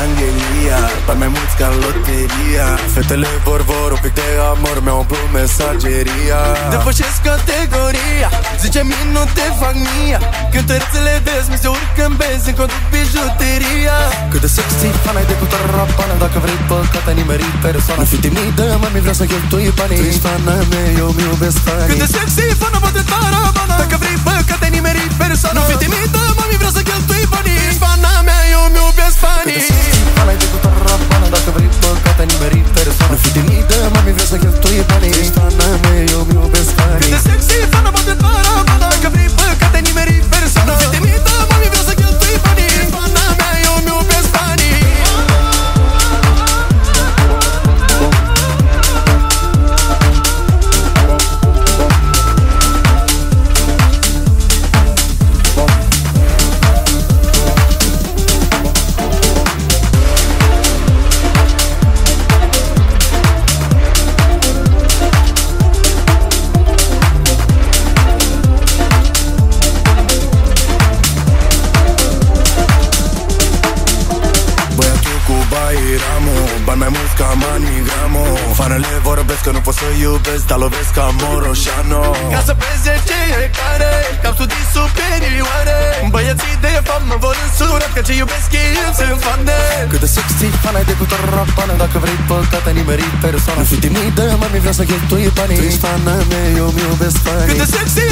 paranghelia Bani mai mulți ca loteria. Fetele vor vor un pic de amor Mi-au umplut mesageria. Depășesc categoria Zice mie nu te fac mia. Cântărețele des mi se urcă în benzi Îmi conduc bijuteria. Cât de sexy fan ai de cu tarapană Dacă vrei păcate nimerit persoană Nu fi timidă, mami vreau să cheltui banii. Tu ești fana mea, eu mi iubesc fanii Cât de sexy fan poate tarapană Dacă vrei păcate nimerit persoană Nu fi timidă, cu bairamul Bani mai mulți ca manigramo. Fanele vorbesc că nu pot să iubesc Dar lovesc ca Moroșano Ca să peze fiecare Cam studii superioare. Băieții de fapt mă vor însura Că ce iubesc ei îmi sunt fane Cât de sexy fan ai de cu tarapană Dacă vrei păcate nimerit persoană Nu fi timidă, mami vreau să cheltui banii. Tu ești fana mea, eu mi iubesc fanii Cât de sexy